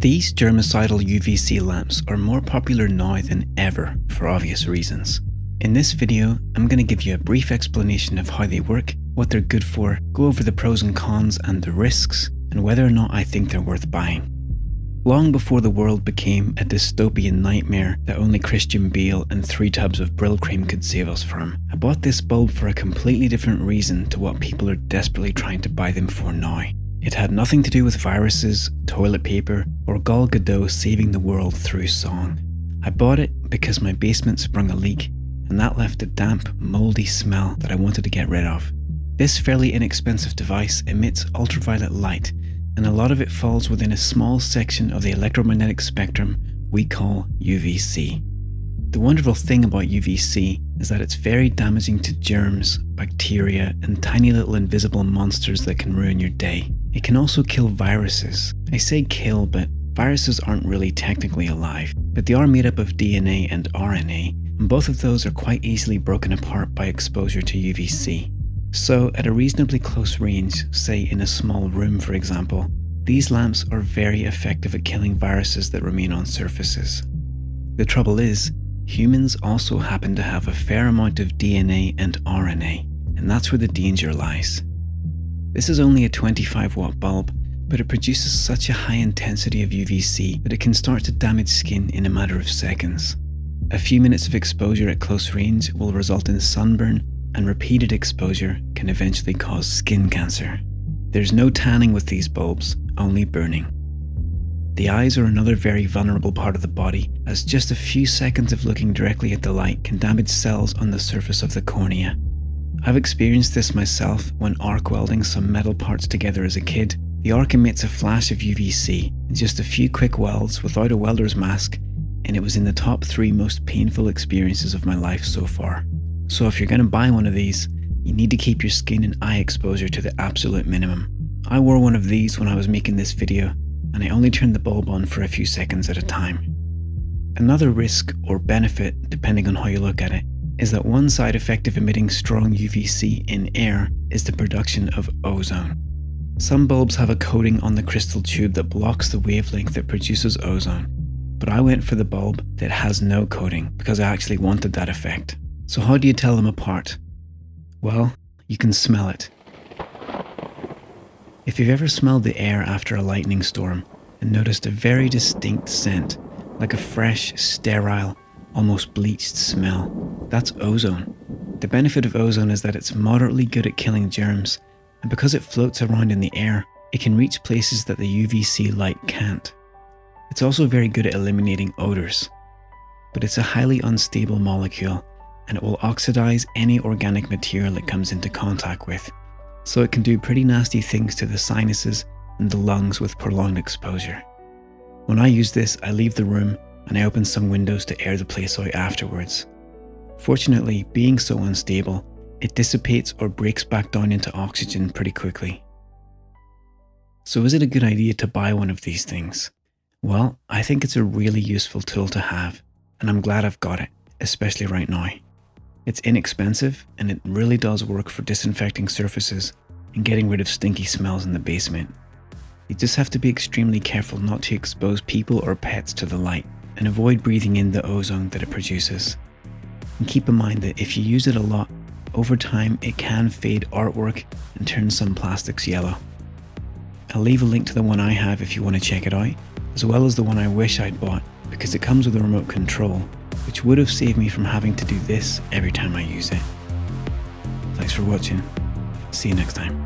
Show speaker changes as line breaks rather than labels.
These germicidal UVC lamps are more popular now than ever for obvious reasons. In this video, I'm going to give you a brief explanation of how they work, what they're good for, go over the pros and cons and the risks, and whether or not I think they're worth buying. Long before the world became a dystopian nightmare that only Christian Bale and three tubs of Brylcreem could save us from, I bought this bulb for a completely different reason to what people are desperately trying to buy them for now. It had nothing to do with viruses, toilet paper, or Gal Gadot saving the world through song. I bought it because my basement sprung a leak, and that left a damp, mouldy smell that I wanted to get rid of. This fairly inexpensive device emits ultraviolet light, and a lot of it falls within a small section of the electromagnetic spectrum we call UVC. The wonderful thing about UVC is that it's very damaging to germs, bacteria, and tiny little invisible monsters that can ruin your day. It can also kill viruses. I say kill, but viruses aren't really technically alive, but they are made up of DNA and RNA, and both of those are quite easily broken apart by exposure to UVC. So, at a reasonably close range, say in a small room for example, these lamps are very effective at killing viruses that remain on surfaces. The trouble is, humans also happen to have a fair amount of DNA and RNA, and that's where the danger lies. This is only a 25 watt bulb, but it produces such a high intensity of UVC that it can start to damage skin in a matter of seconds. A few minutes of exposure at close range will result in sunburn, and repeated exposure can eventually cause skin cancer. There's no tanning with these bulbs, only burning. The eyes are another very vulnerable part of the body, as just a few seconds of looking directly at the light can damage cells on the surface of the cornea. I've experienced this myself when arc welding some metal parts together as a kid. The arc emits a flash of UVC in just a few quick welds without a welder's mask, and it was in the top three most painful experiences of my life so far. So if you're going to buy one of these, you need to keep your skin and eye exposure to the absolute minimum. I wore one of these when I was making this video, and I only turned the bulb on for a few seconds at a time. Another risk or benefit, depending on how you look at it, is that one side effect of emitting strong UVC in air is the production of ozone. Some bulbs have a coating on the crystal tube that blocks the wavelength that produces ozone, but I went for the bulb that has no coating because I actually wanted that effect. So how do you tell them apart? Well, you can smell it. If you've ever smelled the air after a lightning storm and noticed a very distinct scent, like a fresh, sterile, almost bleached smell. That's ozone. The benefit of ozone is that it's moderately good at killing germs, and because it floats around in the air, it can reach places that the UVC light can't. It's also very good at eliminating odors, but it's a highly unstable molecule and it will oxidize any organic material it comes into contact with, so it can do pretty nasty things to the sinuses and the lungs with prolonged exposure. When I use this, I leave the room and I opened some windows to air the place out afterwards. Fortunately, being so unstable, it dissipates or breaks back down into oxygen pretty quickly. So is it a good idea to buy one of these things? Well, I think it's a really useful tool to have, and I'm glad I've got it, especially right now. It's inexpensive, and it really does work for disinfecting surfaces and getting rid of stinky smells in the basement. You just have to be extremely careful not to expose people or pets to the light and avoid breathing in the ozone that it produces. And keep in mind that if you use it a lot, over time it can fade artwork and turn some plastics yellow. I'll leave a link to the one I have if you want to check it out, as well as the one I wish I'd bought because it comes with a remote control, which would have saved me from having to do this every time I use it. Thanks for watching. See you next time.